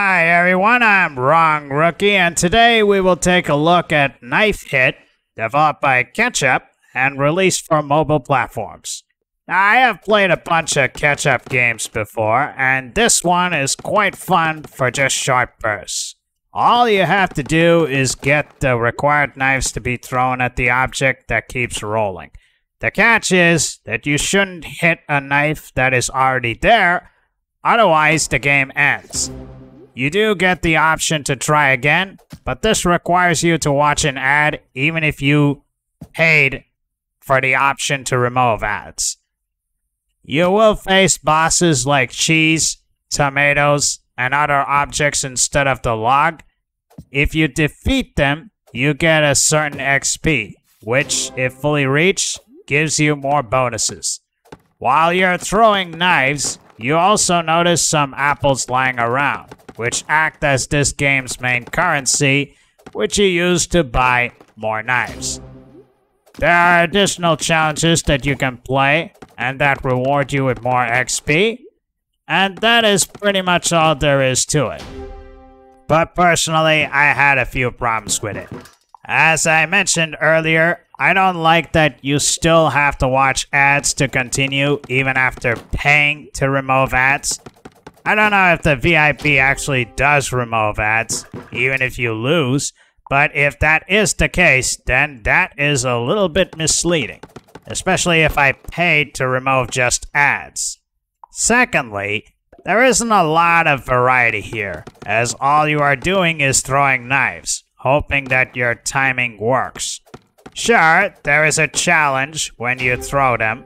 everyone, I'm Wrong Rookie, and today we will take a look at Knife Hit, developed by Ketchapp and released for mobile platforms. Now, I have played a bunch of Ketchapp games before, and this one is quite fun for just short bursts. All you have to do is get the required knives to be thrown at the object that keeps rolling. The catch is that you shouldn't hit a knife that is already there, otherwise the game ends. You do get the option to try again, but this requires you to watch an ad even if you paid for the option to remove ads. You will face bosses like cheese, tomatoes, and other objects instead of the log. If you defeat them, you get a certain XP, which, if fully reached, gives you more bonuses. While you're throwing knives, you also notice some apples lying around which act as this game's main currency, which you use to buy more knives. There are additional challenges that you can play, and that reward you with more XP, and that is pretty much all there is to it. But personally, I had a few problems with it. As I mentioned earlier, I don't like that you still have to watch ads to continue even after paying to remove ads. I don't know if the VIP actually does remove ads, even if you lose, but if that is the case, then that is a little bit misleading, especially if I paid to remove just ads. Secondly, there isn't a lot of variety here, as all you are doing is throwing knives, hoping that your timing works. Sure, there is a challenge when you throw them,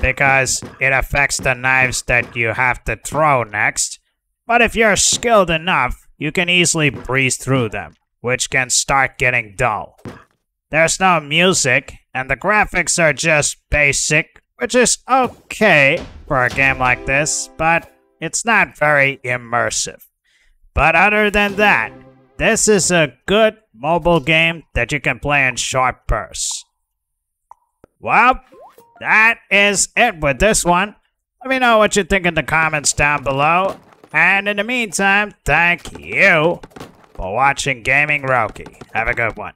because it affects the knives that you have to throw next. But if you're skilled enough, you can easily breeze through them, which can start getting dull. There's no music, and the graphics are just basic, which is okay for a game like this, but it's not very immersive. But other than that, this is a good mobile game that you can play in short bursts. Well, that is it with this one. Let me know what you think in the comments down below. And in the meantime, thank you for watching Gaming Wrokiey. Have a good one.